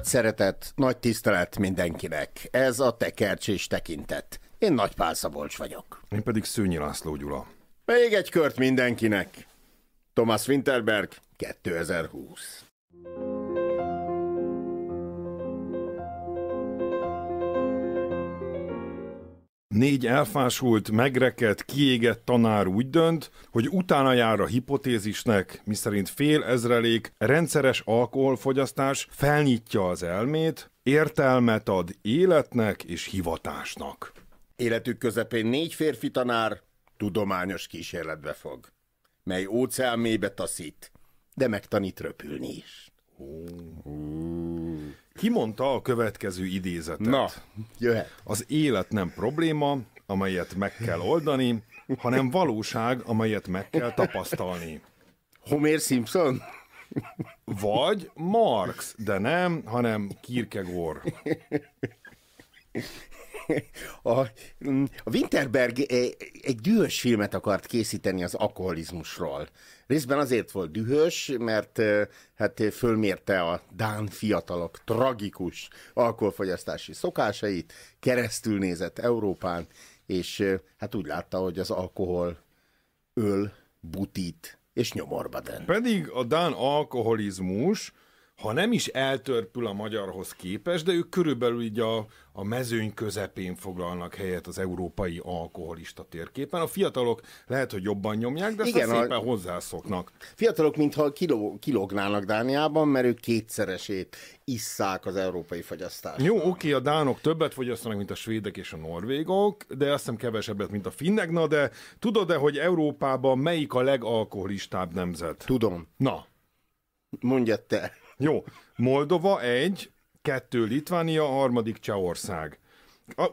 Nagy szeretet, nagy tisztelet mindenkinek. Ez a tekercs tekintet. Én Nagy Pál Szabolcs vagyok. Én pedig Szőnyi László Gyula. Még egy kört mindenkinek. Thomas Winterberg, 2020. Négy elfásult, megrekedt, kiégett tanár úgy dönt, hogy utána jár a hipotézisnek, miszerint fél ezrelék rendszeres alkoholfogyasztás felnyitja az elmét, értelmet ad életnek és hivatásnak. Életük közepén négy férfi tanár tudományos kísérletbe fog, mely óceán taszít, de megtanít röpülni is. Ki mondta a következő idézetet? Na, jöhet. Az élet nem probléma, amelyet meg kell oldani, hanem valóság, amelyet meg kell tapasztalni. Homer Simpson? Vagy Marx, de nem, hanem Kierkegaard. A, a Winterberg egy dühös filmet akart készíteni az alkoholizmusról. Részben azért volt dühös, mert hát fölmérte a Dán fiatalok tragikus alkoholfogyasztási szokásait, keresztül nézett Európán, és hát úgy látta, hogy az alkohol öl, butít és nyomorba den. Pedig a Dán alkoholizmus ha nem is eltörpül a magyarhoz képest, de ők körülbelül így a, a mezőny közepén foglalnak helyet az európai alkoholista térképen. A fiatalok lehet, hogy jobban nyomják, de Igen, szépen a... hozzászoknak. Fiatalok, mintha kiló, kilógnának Dániában, mert ők kétszeresét isszák az európai fogyasztást. Jó, oké, a dánok többet fogyasztanak, mint a svédek és a norvégok, de azt hiszem kevesebbet, mint a finnek. Na, de tudod-e, hogy Európában melyik a legalkoholistább nemzet? Tudom. Na. Mondja te. Jó, Moldova egy, kettő Litvánia, harmadik Csehország.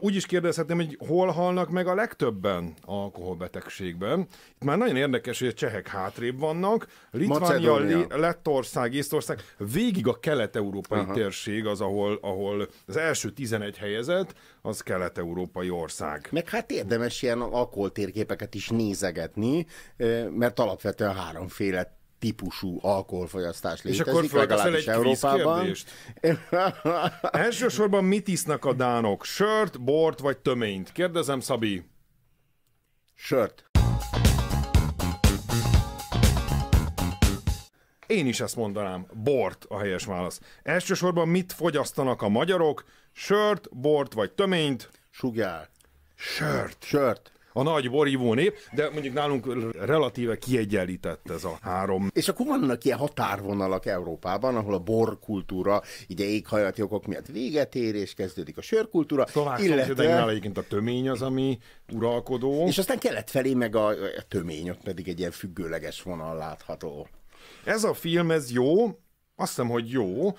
Úgy is kérdezhetném, hogy hol halnak meg a legtöbben alkoholbetegségben. Itt már nagyon érdekes, hogy a csehek hátrébb vannak, Litvánia, Lettország, Észtország, végig a kelet-európai Aha. térség az, ahol, ahol az első 11 helyezett, az kelet-európai ország. Meg hát érdemes ilyen alkoholtérképeket is nézegetni, mert alapvetően háromféle típusú alkoholfogyasztás létezik, És akkor legalábbis egy Európában. Elsősorban mit isznak a dánok? Sört, bort vagy töményt? Kérdezem, Szabi. Sört. Én is ezt mondanám. Bort a helyes válasz. Elsősorban mit fogyasztanak a magyarok? Sört, bort vagy töményt? Sugyár. Sört. Sört a nagy borívó nép, de mondjuk nálunk relatíve kiegyenlített ez a három. És akkor vannak ilyen határvonalak Európában, ahol a borkultúra, ugye éghajlati okok miatt véget ér, és kezdődik a sörkultúra. Szlovák illetve... egyébként a tömény az, ami uralkodó. És aztán kelet felé meg a, a tömény, ott pedig egy ilyen függőleges vonal látható. Ez a film, ez jó, azt hiszem, hogy jó,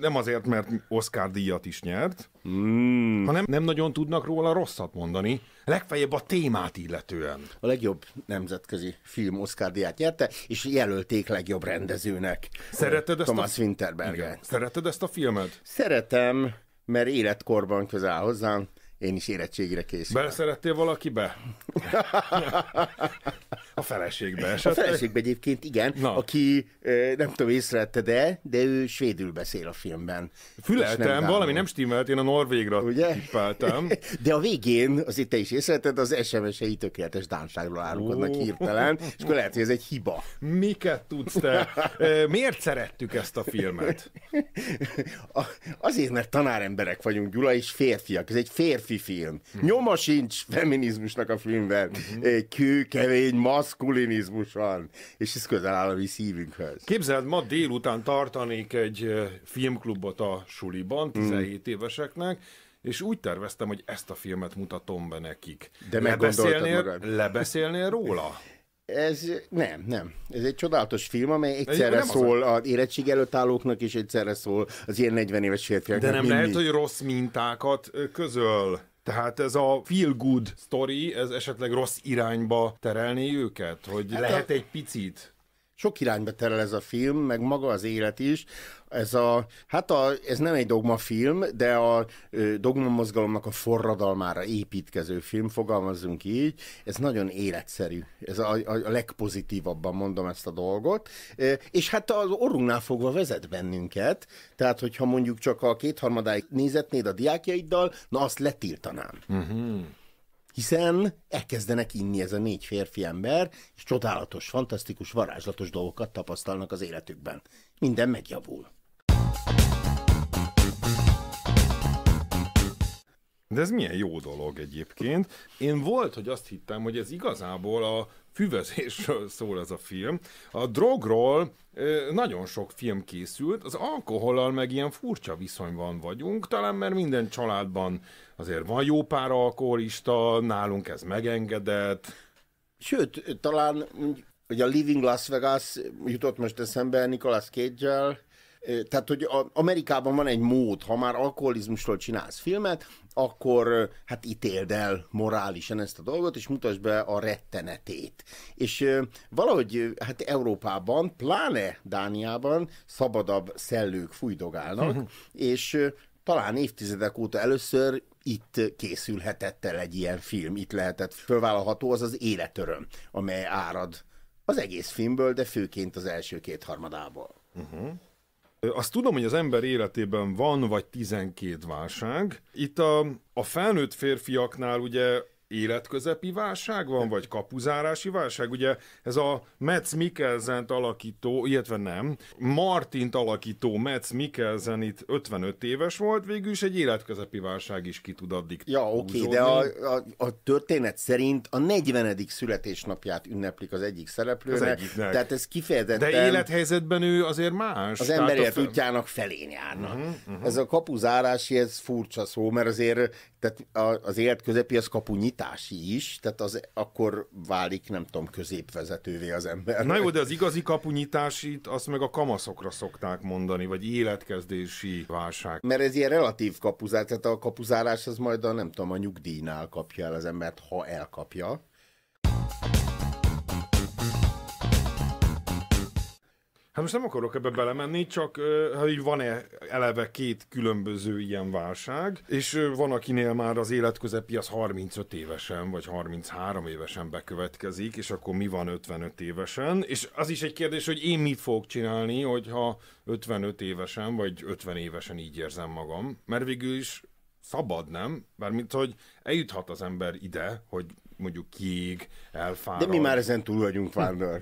nem azért, mert Oscar díjat is nyert, mm. hanem nem nagyon tudnak róla rosszat mondani, legfeljebb a témát illetően. A legjobb nemzetközi film Oscar díjat nyerte, és jelölték legjobb rendezőnek. Szereted ezt Thomas a... Winterberger. Szereted ezt a filmet? Szeretem, mert életkorban közel hozzám, én is érettségire készültem. Beleszerettél valakibe? A feleségbe esetleg? A feleségbe egyébként igen, Na. aki nem tudom, észrevette, de, de ő svédül beszél a filmben. Füleltem, nem valami nem stimmelt, én a Norvégra Ugye? tippeltem. De a végén, az itt te is észrevetted, az SMS-ei tökéletes dánságról árulkodnak hirtelen, és akkor lehet, hogy ez egy hiba. Miket tudsz te? Miért szerettük ezt a filmet? Azért, mert tanáremberek vagyunk, Gyula, és férfiak. Ez egy férfi film. Nyoma sincs feminizmusnak a filmben. Kőkemény, masz maszkulinizmus van, és ez közel áll a mi szívünkhöz. Képzeld, ma délután tartanék egy filmklubot a suliban, 17 mm. éveseknek, és úgy terveztem, hogy ezt a filmet mutatom be nekik. De lebeszélnél, magad? lebeszélnél róla? Ez nem, nem. Ez egy csodálatos film, amely egyszerre szól az, az érettség előtt állóknak, és egyszerre szól az ilyen 40 éves férfiaknak. De nem mindig. lehet, hogy rossz mintákat közöl. Tehát ez a feel good story, ez esetleg rossz irányba terelné őket? Hogy hát lehet a... egy picit? sok irányba terel ez a film, meg maga az élet is. Ez, a, hát a, ez nem egy dogmafilm, de a dogma mozgalomnak a forradalmára építkező film, fogalmazzunk így. Ez nagyon életszerű. Ez a, a, a legpozitívabban mondom ezt a dolgot. És hát az orrunknál fogva vezet bennünket. Tehát, hogyha mondjuk csak a kétharmadáig nézetnéd a diákjaiddal, na azt letiltanám. Uh-huh hiszen elkezdenek inni ez a négy férfi ember, és csodálatos, fantasztikus, varázslatos dolgokat tapasztalnak az életükben. Minden megjavul. De ez milyen jó dolog egyébként. Én volt, hogy azt hittem, hogy ez igazából a füvezésről szól ez a film. A drogról nagyon sok film készült, az alkohollal meg ilyen furcsa viszonyban vagyunk, talán mert minden családban azért van jó pár alkoholista, nálunk ez megengedett. Sőt, talán hogy a Living Las Vegas jutott most eszembe Nicolas cage tehát, hogy Amerikában van egy mód, ha már alkoholizmusról csinálsz filmet, akkor hát ítéld el morálisan ezt a dolgot, és mutasd be a rettenetét. És valahogy hát Európában, pláne Dániában szabadabb szellők fújdogálnak, és talán évtizedek óta először itt készülhetett el egy ilyen film, itt lehetett fölvállalható, az az életöröm, amely árad az egész filmből, de főként az első két harmadából. Uh-huh. Azt tudom, hogy az ember életében van vagy 12 válság. Itt a, a felnőtt férfiaknál ugye életközepi válság van, vagy kapuzárási válság? Ugye ez a Metz mikkelsen alakító, illetve nem, Martint alakító Metz Mikkelsen itt 55 éves volt, végül is egy életközepi válság is ki tud addig Ja, oké, okay, de a, a, a történet szerint a 40. születésnapját ünneplik az egyik szereplőnek. Az egyiknek. Tehát ez kifejezetten... De élethelyzetben ő azért más. Az ember fe... útjának felén járnak. Uh-huh, uh-huh. Ez a kapuzárási, ez furcsa szó, mert azért tehát az életközepi az kapunyítási is, tehát az akkor válik, nem tudom, középvezetővé az ember. Na jó, de az igazi kapunyításit azt meg a kamaszokra szokták mondani, vagy életkezdési válság. Mert ez ilyen relatív kapuzás, tehát a kapuzálás az majd a, nem tudom, a nyugdíjnál kapja el az embert, ha elkapja. Hát most nem akarok ebbe belemenni, csak hogy van-e eleve két különböző ilyen válság, és van, akinél már az életközepi az 35 évesen, vagy 33 évesen bekövetkezik, és akkor mi van 55 évesen, és az is egy kérdés, hogy én mit fogok csinálni, hogyha 55 évesen, vagy 50 évesen így érzem magam, mert végül is szabad, nem? Bármint, hogy eljuthat az ember ide, hogy mondjuk kiég, elfárad. De mi már ezen túl vagyunk, Vándor.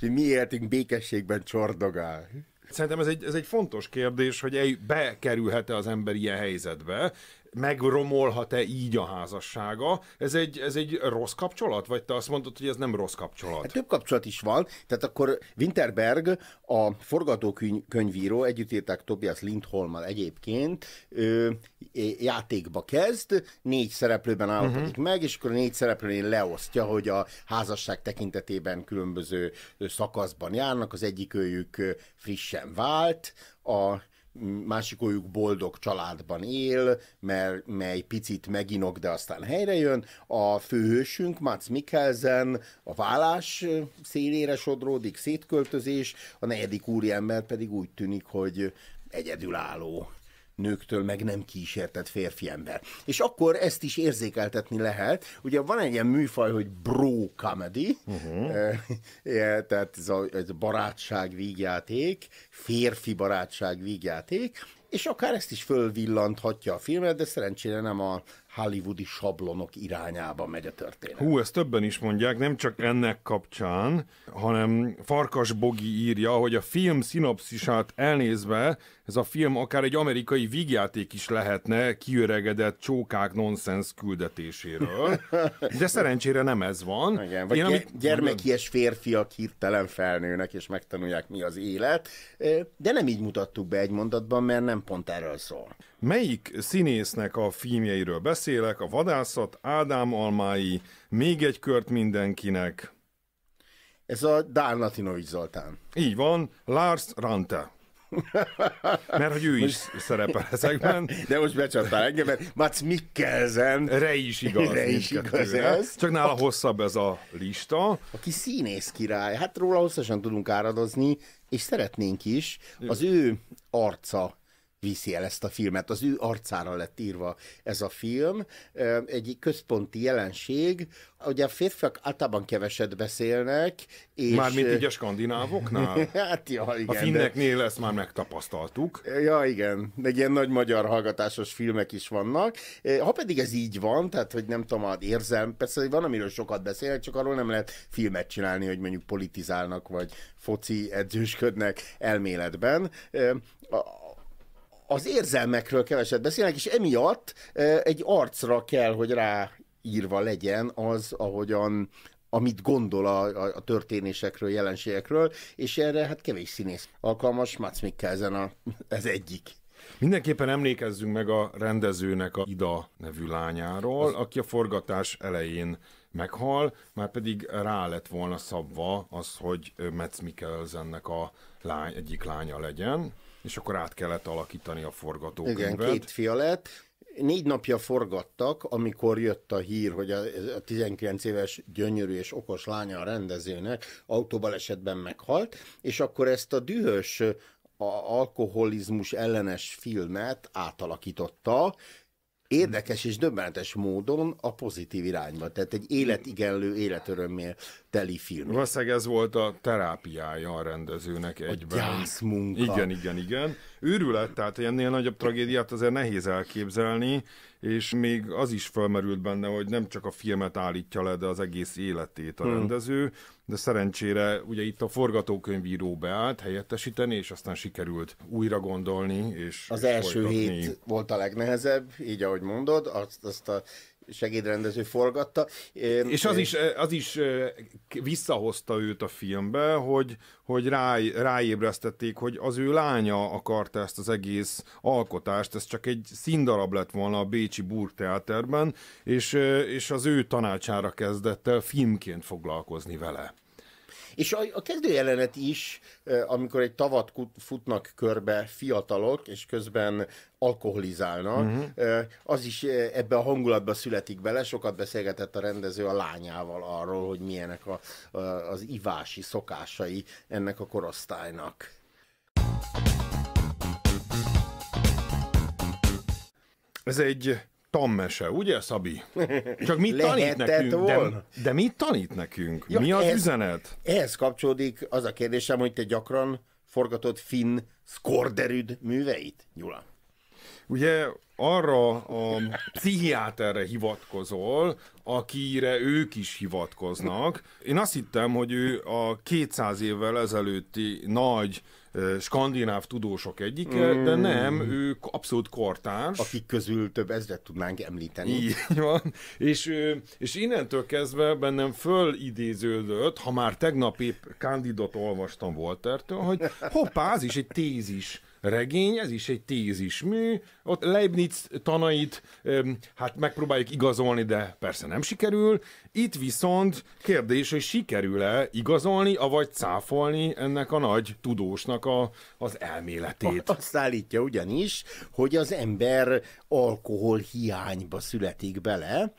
és mi éltünk békességben csordogál. Szerintem ez egy, ez egy fontos kérdés, hogy bekerülhet-e az ember ilyen helyzetbe, megromolhat-e így a házassága. Ez egy, ez egy rossz kapcsolat? Vagy te azt mondod, hogy ez nem rossz kapcsolat? Hát több kapcsolat is van. Tehát akkor Winterberg, a forgatókönyvíró, együtt írták Tobias Lindholmmal egyébként, ö, játékba kezd, négy szereplőben állapodik uh-huh. meg, és akkor a négy szereplőnél leosztja, hogy a házasság tekintetében különböző szakaszban járnak, az egyik őjük frissen vált, a másikójuk boldog családban él, mert, mely picit meginok, de aztán helyre jön. A főhősünk, Mats Mikkelsen, a vállás szélére sodródik, szétköltözés, a negyedik úriember pedig úgy tűnik, hogy egyedülálló nőktől meg nem kísértett férfi ember. És akkor ezt is érzékeltetni lehet. Ugye van egy ilyen műfaj, hogy bro comedy, uh-huh. tehát ez a, ez a barátság vígjáték, férfi barátság vígjáték, és akár ezt is fölvillanthatja a filmet, de szerencsére nem a hollywoodi sablonok irányába megy a történet. Hú, ezt többen is mondják, nem csak ennek kapcsán, hanem Farkas Bogi írja, hogy a film szinopszisát elnézve ez a film akár egy amerikai vígjáték is lehetne kiöregedett csókák nonsens küldetéséről. De szerencsére nem ez van. Igen, vagy Én, amit... gyermekies férfiak hirtelen felnőnek, és megtanulják, mi az élet. De nem így mutattuk be egy mondatban, mert nem pont erről szól. Melyik színésznek a filmjeiről beszélek? A vadászat, Ádám Almái, még egy kört mindenkinek. Ez a Dál Latinovics Zoltán. Így van, Lars Rante. Mert hogy ő is szerepel ezekben. De most becsaptál engem, mert Mats Mikkelsen... Re is igaz. Re is igaz ez. Csak nála hosszabb ez a lista. Aki színész király. Hát róla hosszasan tudunk áradozni, és szeretnénk is. Az ő arca viszi el ezt a filmet. Az ő arcára lett írva ez a film. Egy központi jelenség. Ugye a férfiak általában keveset beszélnek. És... Mármint így a skandinávoknál? hát ja, igen. A finneknél de... ezt már megtapasztaltuk. Ja, igen. Meg ilyen nagy magyar hallgatásos filmek is vannak. Ha pedig ez így van, tehát hogy nem tudom, az érzem, persze van, amiről sokat beszélnek, csak arról nem lehet filmet csinálni, hogy mondjuk politizálnak, vagy foci edzősködnek elméletben az érzelmekről keveset beszélnek, és emiatt egy arcra kell, hogy ráírva legyen az, ahogyan amit gondol a, a, a történésekről, jelenségekről, és erre hát kevés színész alkalmas, Mats Mikkelsen a, ez egyik. Mindenképpen emlékezzünk meg a rendezőnek a Ida nevű lányáról, az... aki a forgatás elején meghal, már pedig rá lett volna szabva az, hogy Metz Mikkelsennek a lány, egyik lánya legyen és akkor át kellett alakítani a forgatókönyvet. Igen, két fia lett. Négy napja forgattak, amikor jött a hír, hogy a, 19 éves gyönyörű és okos lánya a rendezőnek autóbalesetben meghalt, és akkor ezt a dühös a alkoholizmus ellenes filmet átalakította, érdekes és döbbenetes módon a pozitív irányba. Tehát egy életigenlő, életörömmél teli film. Valószínűleg ez volt a terápiája a rendezőnek egyben. A gyászmunka. Igen, igen, igen. Őrület, tehát ennél nagyobb tragédiát azért nehéz elképzelni, és még az is felmerült benne, hogy nem csak a filmet állítja le, de az egész életét a hmm. rendező, de szerencsére ugye itt a forgatókönyvíró beállt helyettesíteni, és aztán sikerült újra gondolni, és Az és első folytatni. hét volt a legnehezebb, így ahogy mondod, azt, azt a segédrendező forgatta. És az is, az is visszahozta őt a filmbe, hogy, hogy rá, ráébresztették, hogy az ő lánya akarta ezt az egész alkotást, ez csak egy színdarab lett volna a Bécsi Burgteáterben, és, és az ő tanácsára kezdett el filmként foglalkozni vele. És a, a kezdőjelenet is, amikor egy tavat futnak körbe fiatalok, és közben alkoholizálnak, uh-huh. az is ebbe a hangulatba születik bele. Sokat beszélgetett a rendező a lányával arról, hogy milyenek a, a, az ivási szokásai ennek a korosztálynak. Ez egy tammese, ugye, Szabi? Csak mit tanít nekünk? De, de mit tanít nekünk? Ja, Mi az ehhez, üzenet? Ehhez kapcsolódik az a kérdésem, hogy te gyakran forgatod finn Skorderüd műveit, Gyula? Ugye arra a pszichiáterre hivatkozol, akire ők is hivatkoznak. Én azt hittem, hogy ő a 200 évvel ezelőtti nagy skandináv tudósok egyike, mm. de nem, ő abszolút kortárs. Akik közül több ezret tudnánk említeni. Így van. És, és innentől kezdve bennem fölidéződött, ha már tegnap épp Candidot olvastam Voltertől, hogy hoppá, az is egy tézis regény, ez is egy tézis mű, ott Leibniz tanait hát megpróbáljuk igazolni, de persze nem sikerül. Itt viszont kérdés, hogy sikerül-e igazolni, avagy cáfolni ennek a nagy tudósnak a, az elméletét. Azt állítja ugyanis, hogy az ember alkohol hiányba születik bele,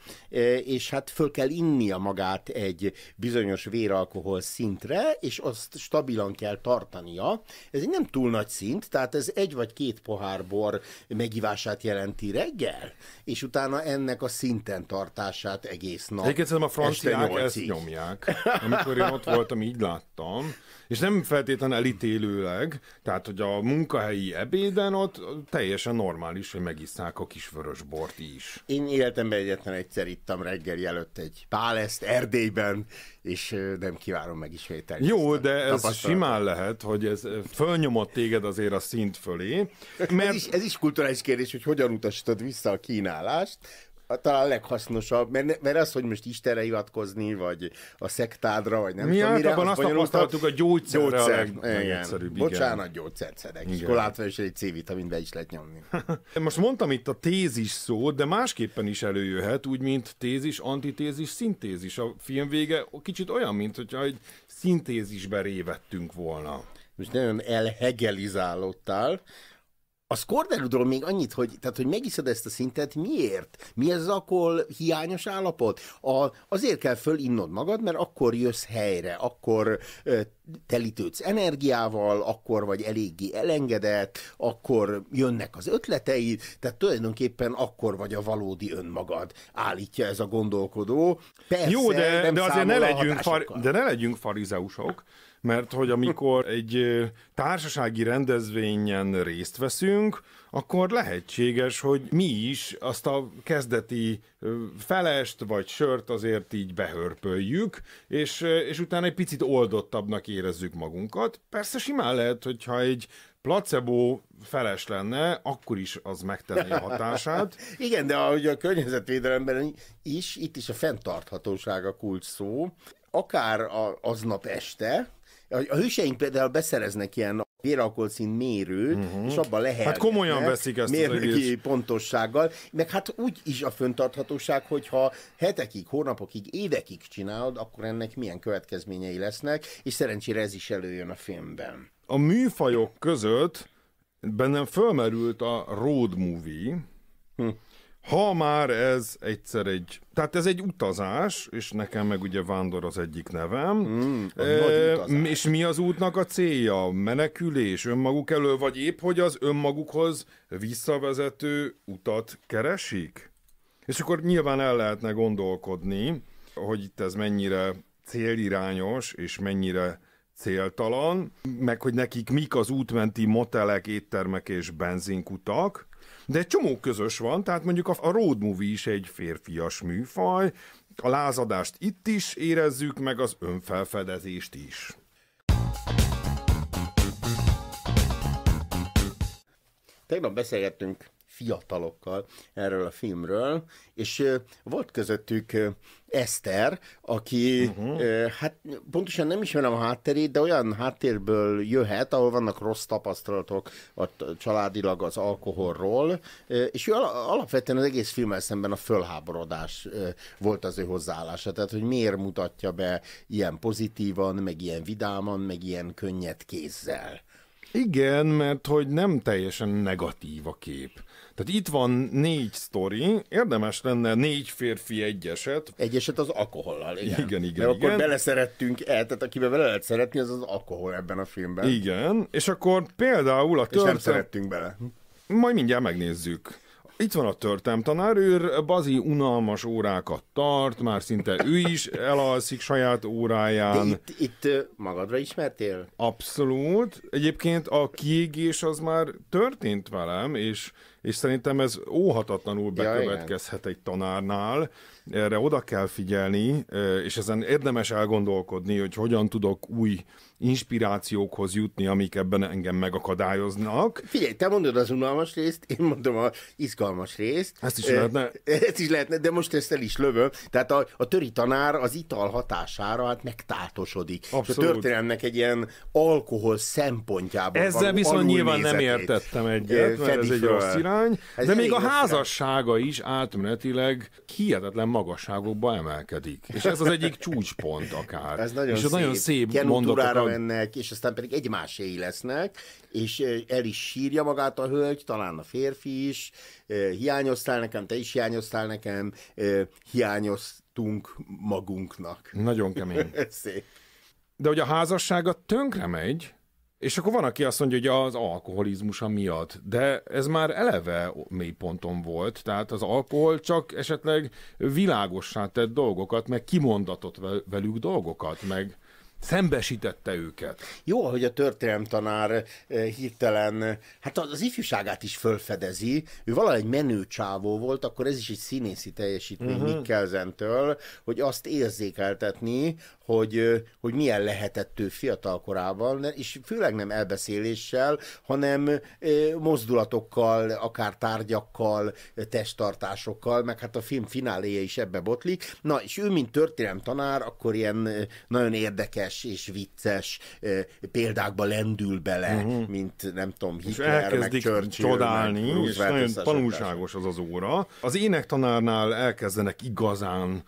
és hát föl kell innia magát egy bizonyos véralkohol szintre, és azt stabilan kell tartania. Ez egy nem túl nagy szint, tehát ez egy vagy két pohár bor megivását jelenti reggel, és utána ennek a szinten tartását egész nap. Egyébként a franciák ezt nyomják. Amikor én ott voltam, így láttam. És nem feltétlenül elítélőleg, tehát hogy a munkahelyi ebéden ott teljesen normális, hogy megisszák a kis vörös bort is. Én életemben egyetlen egyszer ittam reggel előtt egy páleszt Erdélyben, és nem kívánom megismételni. Jó, de ez simán lehet, hogy ez fölnyomott téged azért a szint fölé. Mert... Ez, is, ez is kulturális kérdés, hogy hogyan utasítod vissza a kínálást, talán leghasznosabb, mert, mert az, hogy most Istenre hivatkozni, vagy a szektádra, vagy nem Mi tudom, mire, azt tapasztaltuk, a gyógyszerre gyógyszer, a leg, igen. Bocsánat, gyógyszert szedek. És akkor látva is egy C-vitamin be is lehet nyomni. most mondtam itt a tézis szót, de másképpen is előjöhet, úgy, mint tézis, antitézis, szintézis. A film vége kicsit olyan, mint hogyha egy szintézisbe révettünk volna. most nagyon elhegelizálódtál, a Scorderudról még annyit, hogy, tehát, hogy megiszed ezt a szintet, miért? Mi ez az alkohol hiányos állapot? A, azért kell fölinnod magad, mert akkor jössz helyre, akkor telítődsz energiával, akkor vagy eléggé elengedett, akkor jönnek az ötleteid, tehát tulajdonképpen akkor vagy a valódi önmagad, állítja ez a gondolkodó. Persze, Jó, de, de azért ne legyünk, far, de ne legyünk farizeusok, mert hogy amikor egy társasági rendezvényen részt veszünk, akkor lehetséges, hogy mi is azt a kezdeti felest vagy sört azért így behörpöljük, és, és utána egy picit oldottabbnak érezzük magunkat. Persze simán lehet, hogyha egy placebo feles lenne, akkor is az megtenni a hatását. Igen, de ahogy a környezetvédelemben is, itt is a fenntarthatóság a kulcs szó. Akár a, aznap este, a hőseink például beszereznek ilyen véralkoholszín mérőt, uh-huh. és abban lehet. Hát komolyan veszik ezt mérnöki pontossággal, meg hát úgy is a föntarthatóság, hogyha hetekig, hónapokig, évekig csinálod, akkor ennek milyen következményei lesznek, és szerencsére ez is előjön a filmben. A műfajok között bennem fölmerült a road movie, hm. Ha már ez egyszer egy... Tehát ez egy utazás, és nekem meg ugye Vándor az egyik nevem. Mm, e, és mi az útnak a célja? Menekülés önmaguk elől, vagy épp, hogy az önmagukhoz visszavezető utat keresik? És akkor nyilván el lehetne gondolkodni, hogy itt ez mennyire célirányos, és mennyire céltalan, meg hogy nekik mik az útmenti motelek, éttermek és benzinkutak, de egy csomó közös van, tehát mondjuk a road movie is egy férfias műfaj, a lázadást itt is érezzük, meg az önfelfedezést is. Tegnap beszélgettünk fiatalokkal erről a filmről, és volt közöttük Eszter, aki uh-huh. hát pontosan nem ismerem a hátterét, de olyan háttérből jöhet, ahol vannak rossz tapasztalatok a családilag az alkoholról, és ő alapvetően az egész filmmel szemben a fölháborodás volt az ő hozzáállása, tehát hogy miért mutatja be ilyen pozitívan, meg ilyen vidáman, meg ilyen könnyed kézzel. Igen, mert hogy nem teljesen negatív a kép. Tehát itt van négy sztori, érdemes lenne négy férfi egyeset. Egyeset az alkohollal, igen. Igen, igen, Mert igen. akkor beleszerettünk el, tehát akivel bele lehet szeretni, az az alkohol ebben a filmben. Igen, és akkor például a történet... És nem szerettünk bele. Majd mindjárt megnézzük. Itt van a történelm tanár, ő bazi unalmas órákat tart, már szinte ő is elalszik saját óráján. De itt, itt magadra ismertél? Abszolút. Egyébként a kiégés az már történt velem, és és szerintem ez óhatatlanul bekövetkezhet ja, egy tanárnál. Erre oda kell figyelni, és ezen érdemes elgondolkodni, hogy hogyan tudok új inspirációkhoz jutni, amik ebben engem megakadályoznak. Figyelj, te mondod az unalmas részt, én mondom az izgalmas részt. Ezt is lehetne. Ezt is lehetne, de most ezt el is lövöm. Tehát a, a töri tanár az ital hatására hát megtátosodik. Abszolút. a történelmnek egy ilyen alkohol szempontjából Ezzel viszont nyilván nem értettem egyet, mert ez egy rossz irány, ez de még a házassága is átmenetileg hihetetlen magasságokba emelkedik. És ez az egyik csúcspont akár. Ez nagyon és szép. nagyon szép mondatokat mennek, és aztán pedig egymáséi lesznek, és el is sírja magát a hölgy, talán a férfi is, hiányoztál nekem, te is hiányoztál nekem, hiányoztunk magunknak. Nagyon kemény. Szép. De hogy a házassága tönkre megy, és akkor van, aki azt mondja, hogy az alkoholizmusa miatt, de ez már eleve mélyponton volt, tehát az alkohol csak esetleg világossá tett dolgokat, meg kimondatott velük dolgokat, meg szembesítette őket. Jó, hogy a történelemtanár eh, hirtelen, hát az ifjúságát is fölfedezi. Ő valahogy menő csávó volt, akkor ez is egy színészi teljesítmény uh-huh. Mikkelzentől, hogy azt érzékeltetni, hogy, hogy milyen lehetett ő fiatal korában, és főleg nem elbeszéléssel, hanem mozdulatokkal, akár tárgyakkal, testtartásokkal, meg hát a film fináléje is ebbe botlik. Na, és ő, mint történelem tanár, akkor ilyen nagyon érdekes érdekes és vicces példákba lendül bele, uh-huh. mint nem tudom, Hitler, meg Churchill, csodálni, meg és nagyon tanulságos az az óra. Az énektanárnál elkezdenek igazán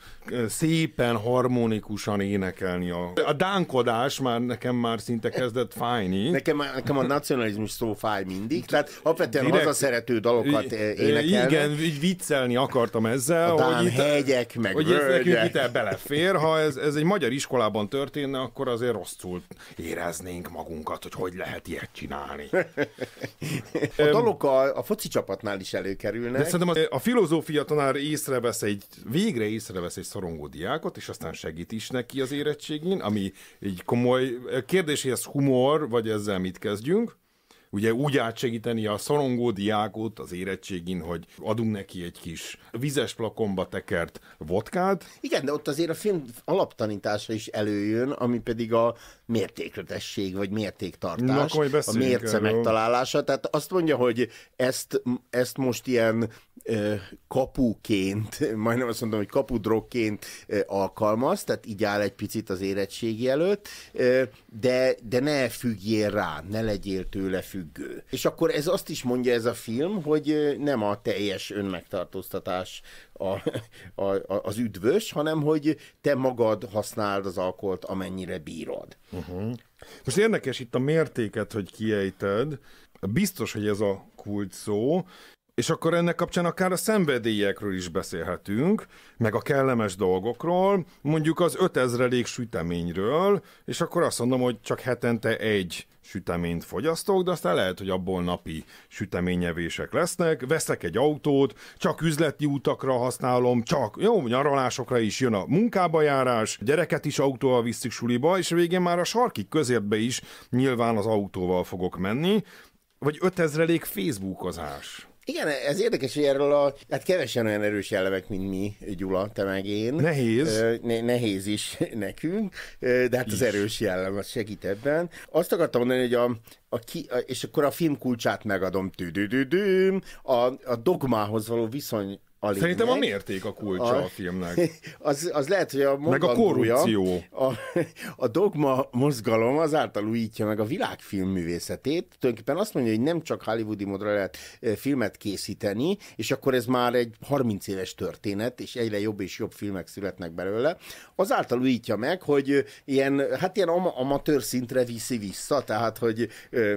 szépen, harmonikusan énekelni. A, a dánkodás már nekem már szinte kezdett fájni. Nekem, nekem a nacionalizmus szó fáj mindig, tehát alapvetően Direkt, hazaszerető dalokat énekelnek. Igen, így viccelni akartam ezzel. A dán hogy hegyek, meg hogy ez nekünk itt belefér, ha ez, ez egy magyar iskolában történne, akkor azért rosszul éreznénk magunkat, hogy hogy lehet ilyet csinálni. a dalok a, a foci csapatnál is előkerülnek. De szerintem a, a filozófia tanár észrevesz egy, végre észrevesz egy szorongó diákot, és aztán segít is neki az érettségén, ami egy komoly kérdéséhez humor, vagy ezzel mit kezdjünk ugye úgy átsegíteni a szorongó diákot az érettségin, hogy adunk neki egy kis vizes plakomba tekert vodkát. Igen, de ott azért a film alaptanítása is előjön, ami pedig a mértékletesség, vagy mértéktartás, Na, a mérce erről. megtalálása. Tehát azt mondja, hogy ezt, ezt most ilyen kapuként, majdnem azt mondom, hogy kapudrogként alkalmaz, tehát így áll egy picit az érettségi előtt, de, de ne függjél rá, ne legyél tőle függő. És akkor ez azt is mondja ez a film, hogy nem a teljes önmegtartóztatás a, a, a, az üdvös, hanem hogy te magad használd az alkoholt, amennyire bírod. Uh-huh. Most érdekes itt a mértéket, hogy kiejted. Biztos, hogy ez a kult szó, és akkor ennek kapcsán akár a szenvedélyekről is beszélhetünk, meg a kellemes dolgokról, mondjuk az 5000 süteményről, és akkor azt mondom, hogy csak hetente egy süteményt fogyasztok, de aztán lehet, hogy abból napi süteményevések lesznek, veszek egy autót, csak üzleti utakra használom, csak jó, nyaralásokra is jön a munkába járás, gyereket is autóval visszük suliba, és végén már a sarki közértbe is nyilván az autóval fogok menni, vagy 5000 Facebookozás. Igen, ez érdekes, hogy erről a... Hát kevesen olyan erős jellemek, mint mi, Gyula, te meg én. Nehéz. Ne, nehéz is nekünk, de hát az erős jellem, az segít ebben. Azt akartam mondani, hogy a, a ki, a, és akkor a film kulcsát megadom, tüdüdüdüm, a, a dogmához való viszony a lényeg. Szerintem a mérték a kulcsa a, a filmnek. Az, az lehet, hogy a Meg a korrupció. A, a dogma mozgalom azáltal újítja meg a világfilm művészetét. Tulajdonképpen azt mondja, hogy nem csak hollywoodi módra lehet filmet készíteni, és akkor ez már egy 30 éves történet, és egyre jobb és jobb filmek születnek belőle. Azáltal újítja meg, hogy ilyen, hát ilyen am- amatőr szintre viszi vissza, tehát, hogy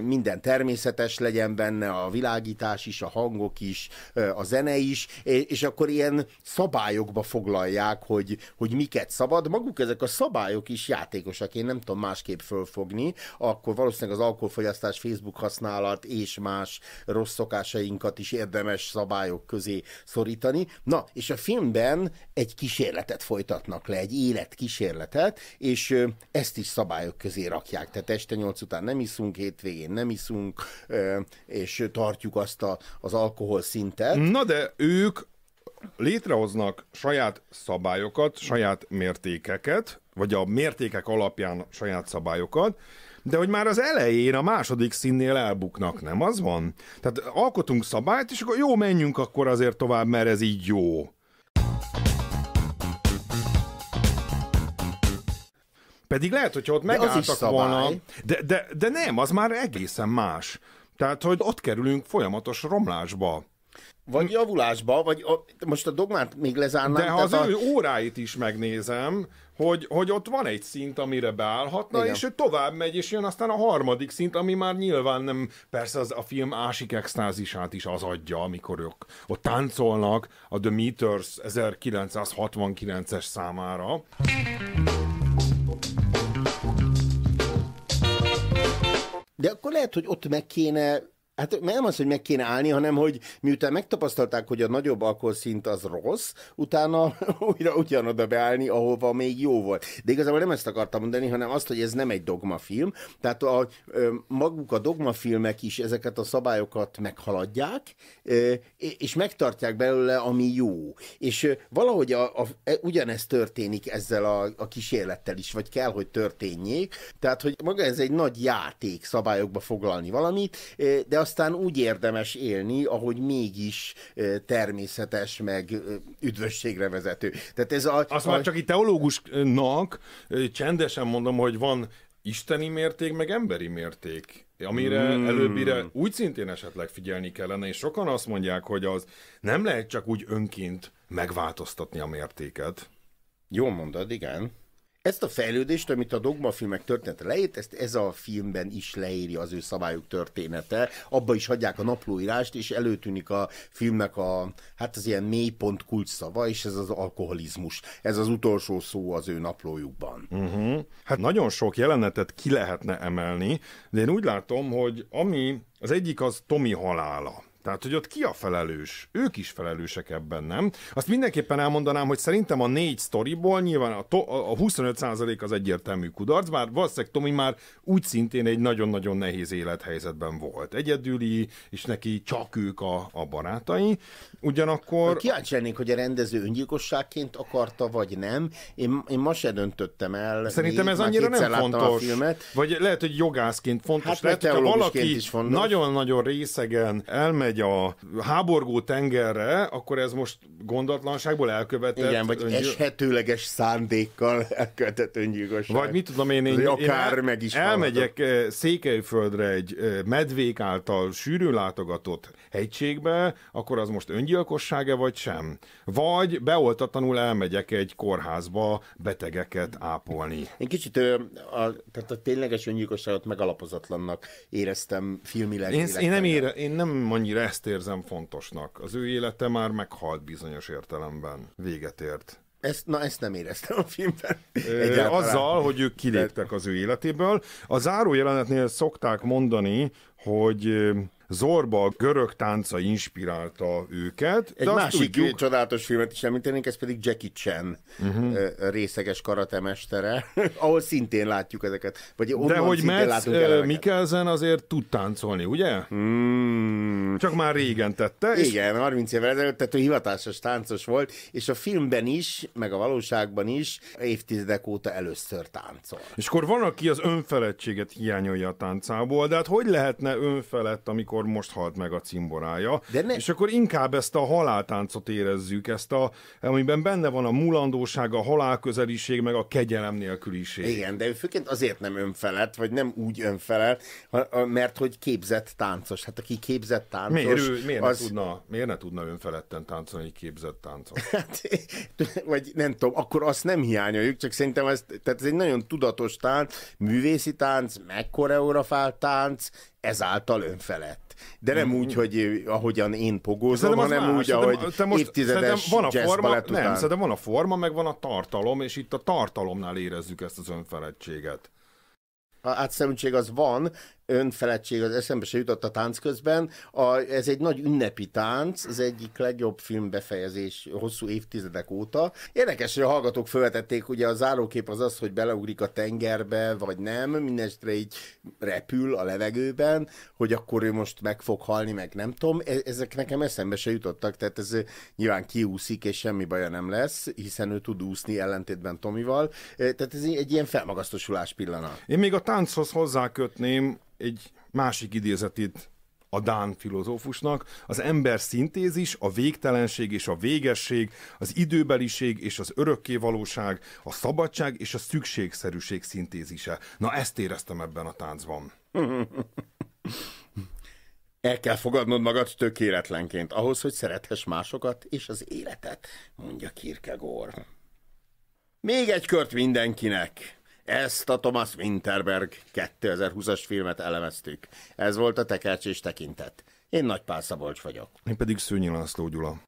minden természetes legyen benne, a világítás is, a hangok is, a zene is, és akkor ilyen szabályokba foglalják, hogy, hogy miket szabad. Maguk ezek a szabályok is játékosak, én nem tudom másképp fölfogni, akkor valószínűleg az alkoholfogyasztás, Facebook használat és más rossz szokásainkat is érdemes szabályok közé szorítani. Na, és a filmben egy kísérletet folytatnak le, egy életkísérletet, és ezt is szabályok közé rakják. Tehát este nyolc után nem iszunk, hétvégén nem iszunk, és tartjuk azt a, az alkohol szintet. Na de ők létrehoznak saját szabályokat, saját mértékeket, vagy a mértékek alapján saját szabályokat, de hogy már az elején, a második színnél elbuknak, nem az van? Tehát alkotunk szabályt, és akkor jó, menjünk akkor azért tovább, mert ez így jó. Pedig lehet, hogyha ott megálltak de volna. De, de, de nem, az már egészen más. Tehát, hogy ott kerülünk folyamatos romlásba. Vagy javulásba, vagy a, most a dogmát még lezárnám. De ha az a... ő óráit is megnézem, hogy, hogy ott van egy szint, amire beállhatna, Igen. és ő tovább megy, és jön aztán a harmadik szint, ami már nyilván nem, persze az, a film ásik extázisát is az adja, amikor ők ott táncolnak a The Meters 1969-es számára. De akkor lehet, hogy ott meg kéne Hát nem az, hogy meg kéne állni, hanem hogy miután megtapasztalták, hogy a nagyobb alkoholszint az rossz, utána újra ugyanoda beállni, ahova még jó volt. De igazából nem ezt akartam mondani, hanem azt, hogy ez nem egy dogmafilm. Tehát a, maguk a dogmafilmek is ezeket a szabályokat meghaladják, és megtartják belőle, ami jó. És valahogy a, a, e, ugyanezt történik ezzel a, a kísérlettel is, vagy kell, hogy történjék. Tehát, hogy maga ez egy nagy játék szabályokba foglalni valamit, de azt aztán úgy érdemes élni, ahogy mégis természetes, meg üdvösségre vezető. Tehát ez a, Azt a... már csak itt teológusnak csendesen mondom, hogy van isteni mérték, meg emberi mérték, amire hmm. előbbire úgy szintén esetleg figyelni kellene, és sokan azt mondják, hogy az nem lehet csak úgy önként megváltoztatni a mértéket. Jó mondod, igen. Ezt a fejlődést, amit a dogmafilmek története leírt, ezt ez a filmben is leírja az ő szabályok története. Abba is hagyják a naplóírást, és előtűnik a filmnek a, hát az ilyen mélypont kulcs szava, és ez az alkoholizmus. Ez az utolsó szó az ő naplójukban. Uh-huh. Hát nagyon sok jelenetet ki lehetne emelni, de én úgy látom, hogy ami az egyik az Tomi halála. Tehát, hogy ott ki a felelős? Ők is felelősek ebben, nem? Azt mindenképpen elmondanám, hogy szerintem a négy sztoriból nyilván a, to- a 25% az egyértelmű kudarc, bár valószínűleg Tomi már úgy szintén egy nagyon-nagyon nehéz élethelyzetben volt. Egyedüli, és neki csak ők a, a barátai. Ugyanakkor... Kíváncsi lennék, hogy a rendező öngyilkosságként akarta, vagy nem. Én, én ma se döntöttem el. Szerintem ez annyira nem fontos. Vagy lehet, hogy jogászként fontos. Hát lehet, hogy valaki nagyon-nagyon részegen elmegy megy a háborgó tengerre, akkor ez most gondatlanságból elkövetett... Igen, vagy öngyil... eshetőleges szándékkal elkövetett öngyilkosság. Vagy mit tudom én, én, én akár én meg is elmegyek hallgatok. Eh, Székelyföldre egy eh, medvék által sűrűn látogatott hegységbe, akkor az most öngyilkossága vagy sem? Vagy beoltatlanul elmegyek egy kórházba betegeket ápolni. Én kicsit a, tehát a tényleges öngyilkosságot megalapozatlannak éreztem filmileg. Én, én, nem ére, én nem annyira ezt érzem fontosnak. Az ő élete már meghalt bizonyos értelemben. Véget ért. Ezt, na, ezt nem éreztem a filmben. Egyáltalán. Azzal, hogy ők kiléptek az ő életéből. A záró jelenetnél szokták mondani, hogy Zorba görög tánca inspirálta őket. Egy másik tudjuk... csodálatos filmet is említenénk, ez pedig Jackie Chan uh-huh. részeges karatemestere, ahol szintén látjuk ezeket. Vagy De hogy Metz Mikkelsen azért tud táncolni, ugye? Hmm. Csak már régen tette. És... Igen, 30 évvel ezelőtt, tehát ő hivatásos táncos volt, és a filmben is, meg a valóságban is évtizedek óta először táncol. És akkor van, aki az önfeledtséget hiányolja a táncából, de hát hogy lehetne önfelett, amikor akkor most halt meg a cimborája. De ne... És akkor inkább ezt a haláltáncot érezzük, ezt a, amiben benne van a mulandóság, a halálközeliség, meg a kegyelem nélküliség. Igen, de ő főként azért nem önfelett, vagy nem úgy önfelett, mert hogy képzett táncos. Hát aki képzett táncos... Miért, ő, miért, az... ne, tudna, miért ne tudna önfeletten táncolni egy képzett táncos? Hát, vagy nem tudom, akkor azt nem hiányoljuk, csak szerintem ez, tehát ez egy nagyon tudatos tánc, művészi tánc, megkoreografált tánc, ezáltal önfelett de nem úgy, hogy ahogyan én pogózom, hanem más. úgy, ahogy te most, évtizedes van a forma, Nem, szerintem van a forma, meg van a tartalom, és itt a tartalomnál érezzük ezt az önfeledtséget. A átszementség az van, önfeledtség az eszembe se jutott a tánc közben. A, ez egy nagy ünnepi tánc, az egyik legjobb filmbefejezés hosszú évtizedek óta. Érdekes, hogy a hallgatók felvetették, ugye a zárókép az az, hogy beleugrik a tengerbe, vagy nem, mindestre így repül a levegőben, hogy akkor ő most meg fog halni, meg nem tudom. E, ezek nekem eszembe se jutottak, tehát ez nyilván kiúszik, és semmi baja nem lesz, hiszen ő tud úszni ellentétben Tomival. E, tehát ez egy ilyen felmagasztosulás pillanat. Én még a tánchoz hozzákötném egy másik idézetét a Dán filozófusnak, az ember szintézis, a végtelenség és a végesség, az időbeliség és az örökkévalóság, a szabadság és a szükségszerűség szintézise. Na ezt éreztem ebben a táncban. El kell fogadnod magad tökéletlenként, ahhoz, hogy szerethess másokat és az életet, mondja Kierkegaard. Még egy kört mindenkinek! Ezt a Thomas Winterberg 2020-as filmet elemeztük. Ez volt a Tekercs és Tekintet. Én Nagy Pál Szabolcs vagyok. Én pedig Szőnyi László Gyula.